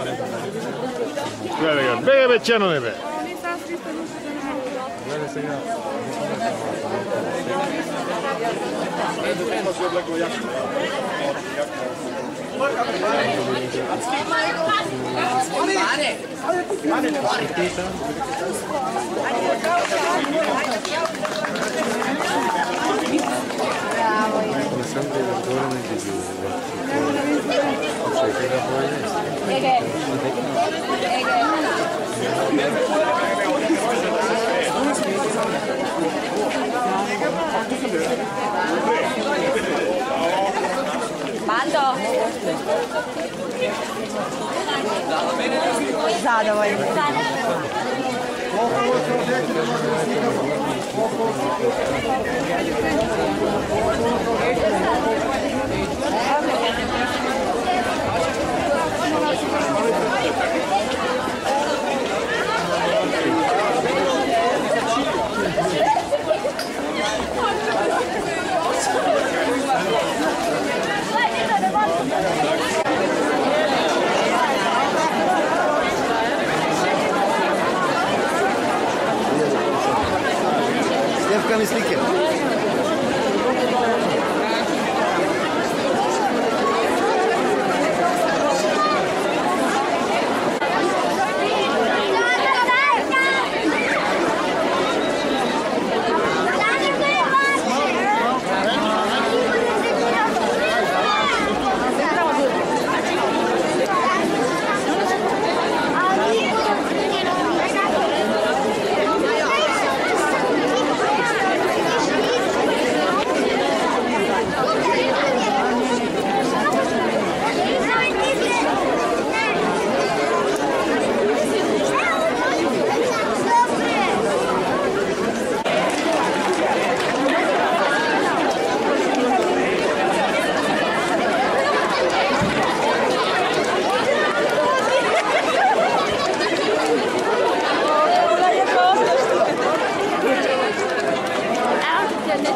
Guarda che bene vecchiano ne bene. Bravo. Alessandro Verdone di Giulio. Sei che la voglia? 에게 에게 만더 Sada ovaj. Sada. Стефка Мисликин.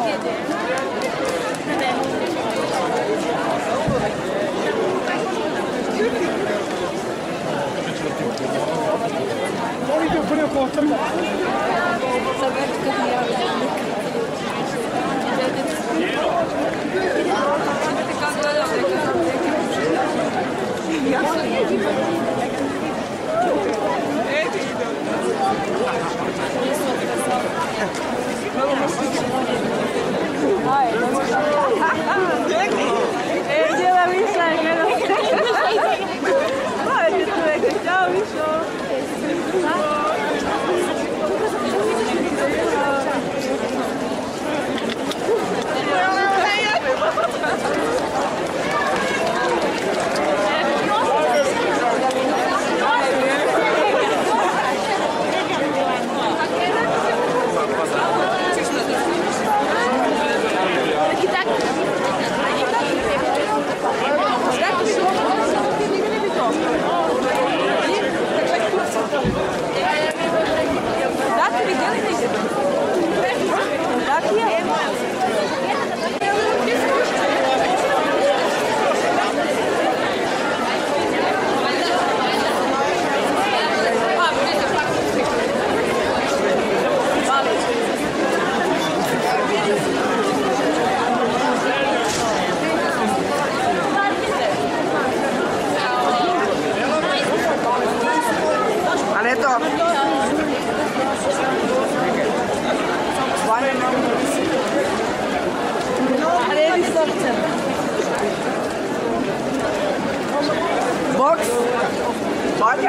Mi slike. Evdjela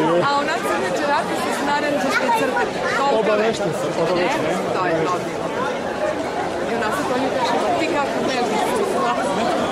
A u nas inače se s naranđaške crte. Se, obavešte. Ne, e, to je to. I u nas se to nije. Ti kako ne znaš?